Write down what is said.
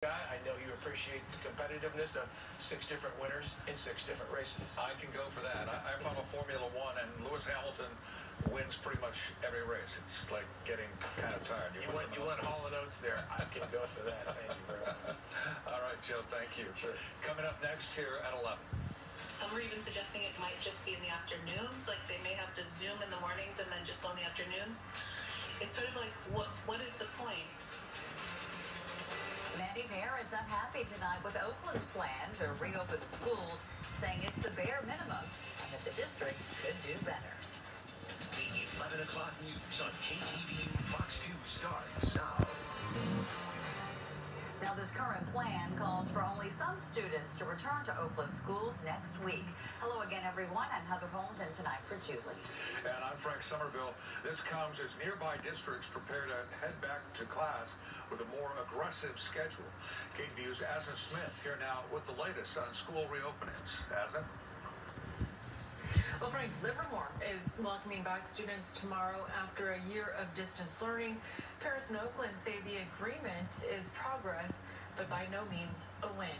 guy. I know you appreciate the competitiveness of six different winners in six different races. I can go for that. I, I follow Formula One, and Lewis Hamilton wins pretty much every race. It's like getting kind of tired. You went, you went Hall and Oates there. I can go for that. Thank you very much. All right, Joe. Thank you. Sure. Coming up next here at 11. Some are even suggesting it might just be in the afternoons, like they may have to Zoom in the mornings and then just go in the afternoons. It's sort of like, what what is the point? Many parents unhappy tonight with Oakland's plan to reopen schools, saying it's the bare minimum and that the district could do better. The 11 o'clock news on KTVU Fox 2 starts now. Now, this current plan calls for only some students to return to Oakland schools next week. Hello again, everyone. I'm Heather Holmes, and tonight for Julie. And I'm Frank Somerville. This comes as nearby districts prepare to head back to class with a more aggressive schedule. KTVU's Azenith Smith here now with the latest on school reopenings. Azenith? Well, Frank, Livermore is welcoming back students tomorrow after a year of distance learning. Paris and Oakland say the agreement is progress, but by no means a win.